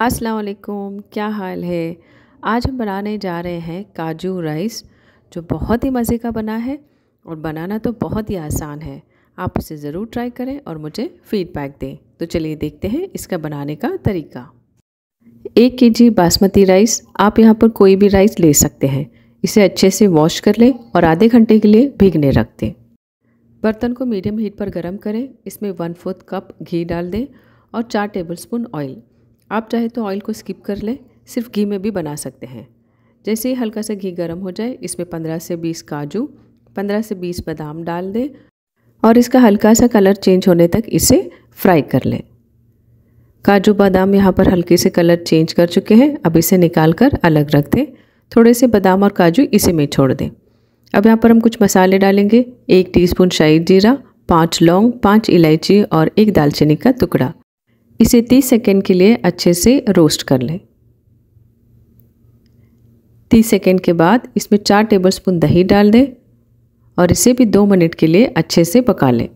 अस्सलाम वालेकुम, क्या हाल है? आज हम बनाने जा रहे हैं काजू राइस, जो बहुत ही मज़े का बना है और बनाना तो बहुत ही आसान है। आप इसे ज़रूर ट्राई करें और मुझे फीडबैक दें। तो चलिए देखते हैं इसका बनाने का तरीका। एक के जी बासमती राइस, आप यहाँ पर कोई भी राइस ले सकते हैं। इसे अच्छे से वॉश कर लें और आधे घंटे के लिए भीगने रख दें। बर्तन को मीडियम हीट पर गर्म करें। इसमें वन फोर्थ कप घी डाल दें और चार टेबलस्पून ऑयल आप चाहे तो ऑयल को स्किप कर लें, सिर्फ़ घी में भी बना सकते हैं। जैसे ही हल्का सा घी गर्म हो जाए, इसमें 15 से 20 काजू 15 से 20 बादाम डाल दें और इसका हल्का सा कलर चेंज होने तक इसे फ्राई कर लें। काजू बादाम यहाँ पर हल्के से कलर चेंज कर चुके हैं, अब इसे निकाल कर अलग रख दें। थोड़े से बादाम और काजू इसी में छोड़ दें। अब यहाँ पर हम कुछ मसाले डालेंगे। एक टीस्पून शाही जीरा, पाँच लौंग, पाँच इलायची और एक दालचीनी का टुकड़ा। इसे 30 सेकेंड के लिए अच्छे से रोस्ट कर लें। 30 सेकेंड के बाद इसमें चार टेबलस्पून दही डाल दें और इसे भी दो मिनट के लिए अच्छे से पका लें।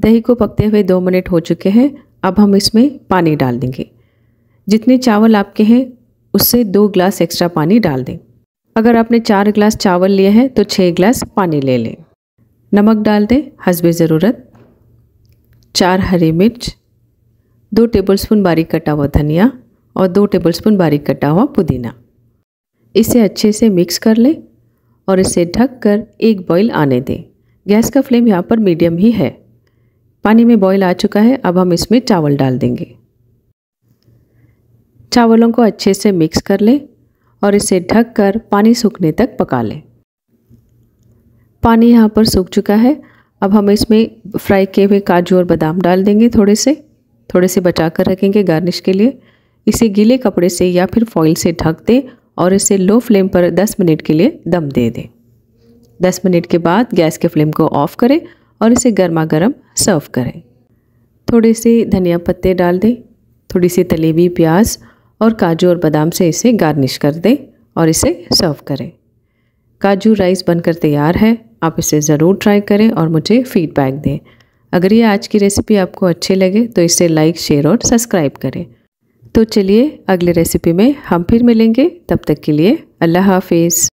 दही को पकते हुए दो मिनट हो चुके हैं, अब हम इसमें पानी डाल देंगे। जितने चावल आपके हैं, उससे दो ग्लास एक्स्ट्रा पानी डाल दें। अगर आपने चार ग्लास चावल लिए हैं तो छः ग्लास पानी ले लें। नमक डाल दें, हसबे ज़रूरत। चार हरी मिर्च दो टेबलस्पून बारीक कटा हुआ धनिया और दो टेबलस्पून बारीक कटा हुआ पुदीना। इसे अच्छे से मिक्स कर लें और इसे ढक कर एक बॉईल आने दें। गैस का फ्लेम यहाँ पर मीडियम ही है। पानी में बॉईल आ चुका है, अब हम इसमें चावल डाल देंगे। चावलों को अच्छे से मिक्स कर लें और इसे ढक कर पानी सूखने तक पका लें। पानी यहाँ पर सूख चुका है, अब हम इसमें फ्राई किए हुए काजू और बादाम डाल देंगे थोड़े से। थोड़े से बचा कर रखेंगे गार्निश के लिए। इसे गीले कपड़े से या फिर फॉइल से ढक दें और इसे लो फ्लेम पर 10 मिनट के लिए दम दे दें। 10 मिनट के बाद गैस के फ्लेम को ऑफ़ करें और इसे गर्मा गर्म सर्व करें। थोड़े से धनिया पत्ते डाल दें, थोड़ी सी तली हुई प्याज और काजू और बादाम से इसे गार्निश कर दें और इसे सर्व करें। काजू राइस बनकर तैयार है, आप इसे ज़रूर ट्राई करें और मुझे फ़ीडबैक दें। अगर ये आज की रेसिपी आपको अच्छी लगे तो इसे लाइक शेयर और सब्सक्राइब करें। तो चलिए अगले रेसिपी में हम फिर मिलेंगे। तब तक के लिए अल्लाह हाफिज़।